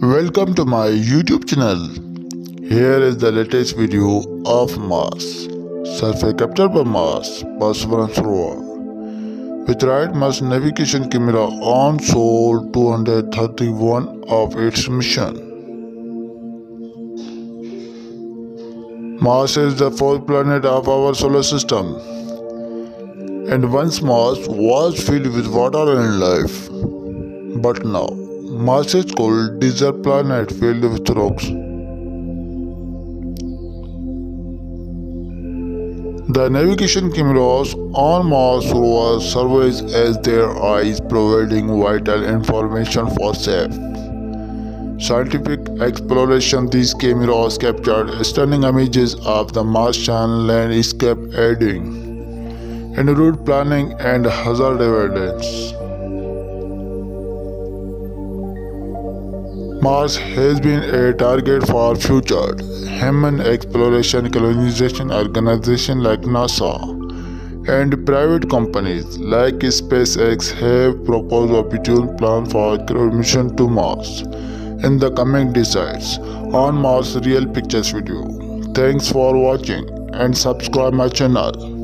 Welcome to my YouTube channel. Here is the latest video of Mars. surface captured by Mars, Perseverance rover. With right Mars navigation camera on Sol 231 of its mission. Mars is the fourth planet of our solar system. And once Mars was filled with water and life. But now, Mars is called desert planet filled with rocks. The navigation cameras on Mars rover serve as their eyes, providing vital information for safe scientific exploration. These cameras captured stunning images of the Martian landscape, aiding in route planning and hazard avoidance. Mars has been a target for future human exploration colonization organizations like NASA and private companies like SpaceX have proposed a detailed plan for mission to Mars in the coming decades on Mars Real Pictures video. Thanks for watching and subscribe my channel.